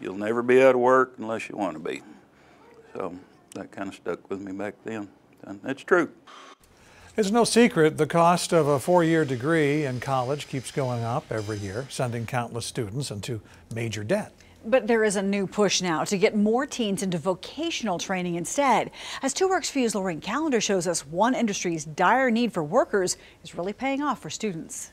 you'll never be out of work unless you want to be. So that kind of stuck with me back then. And it's true. It's no secret the cost of a four year degree in college keeps going up every year, sending countless students into major debt. But there is a new push now to get more teens into vocational training instead. As Two Works for You's Lorraine Calendar shows us, one industry's dire need for workers is really paying off for students.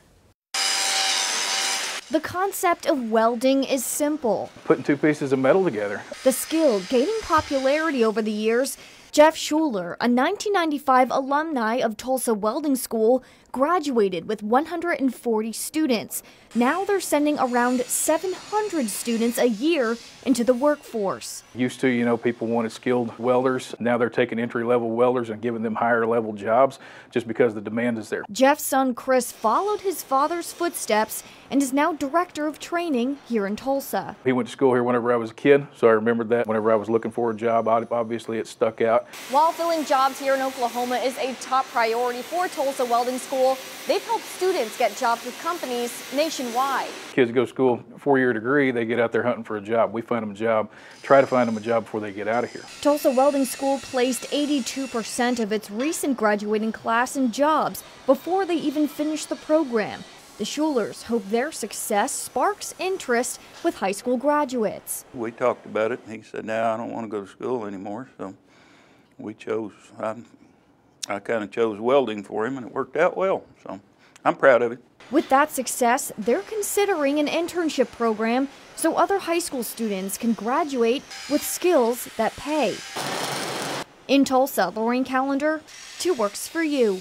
The concept of welding is simple. Putting two pieces of metal together. The skill gaining popularity over the years Jeff Schuler, a 1995 alumni of Tulsa Welding School, graduated with 140 students. Now they're sending around 700 students a year into the workforce. Used to, you know, people wanted skilled welders. Now they're taking entry level welders and giving them higher level jobs just because the demand is there. Jeff's son Chris followed his father's footsteps and is now director of training here in Tulsa. He went to school here whenever I was a kid, so I remembered that whenever I was looking for a job, obviously it stuck out. While filling jobs here in Oklahoma is a top priority for Tulsa Welding School, they've helped students get jobs with companies nationwide. Kids go to school, four-year degree, they get out there hunting for a job. We find them a job, try to find them a job before they get out of here. Tulsa Welding School placed 82% of its recent graduating class in jobs before they even finished the program. The Schulers hope their success sparks interest with high school graduates. We talked about it, and he said, "No, I don't want to go to school anymore." So we chose. I, I kind of chose welding for him, and it worked out well. So I'm proud of it. With that success, they're considering an internship program so other high school students can graduate with skills that pay. In Tulsa, Lorraine Calendar, Two Works for You.